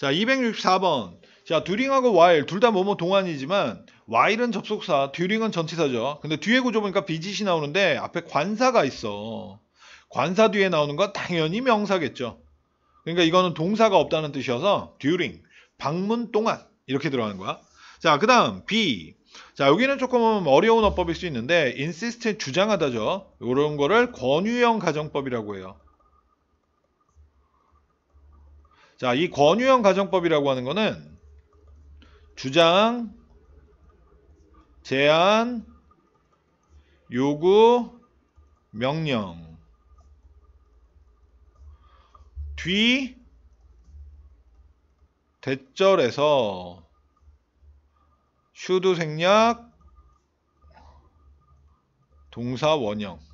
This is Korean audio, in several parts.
자, 264번. 자, 듀링하고 while 둘 다 뭐뭐 동안이지만 while은 접속사, 듀링은 전치사죠. 근데 뒤에 구조 보니까 비짓이 나오는데 앞에 관사가 있어. 관사 뒤에 나오는 건 당연히 명사겠죠. 그러니까 이거는 동사가 없다는 뜻이어서 during, 방문 동안 이렇게 들어가는 거야. 자, 그 다음 B. 자, 여기는 조금 어려운 어법일 수 있는데 insist 주장하다죠. 이런 거를 권유형 가정법이라고 해요. 자, 이 권유형 가정법이라고 하는 거는 주장, 제안, 요구, 명령. 뒤 대절에서 슈드 생략 동사 원형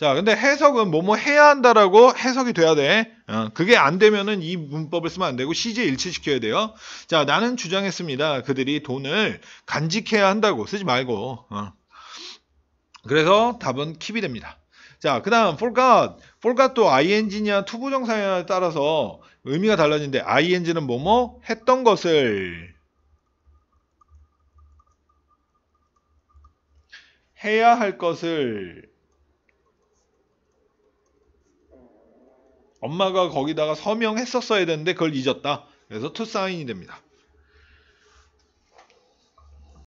자 근데 해석은 뭐뭐 해야 한다라고 해석이 돼야 돼. 어, 그게 안 되면은 이 문법을 쓰면 안 되고 시제 일치시켜야 돼요. 자 나는 주장했습니다. 그들이 돈을 간직해야 한다고. 쓰지 말고. 어. 그래서 답은 킵이 됩니다. 자, 그 다음 forgot. forgot도 ing냐 투부정사냐에 따라서 의미가 달라지는데 ing는 뭐뭐 했던 것을. 해야 할 것을 엄마가 거기다가 서명했었어야 되는데 그걸 잊었다. 그래서 sign이 됩니다.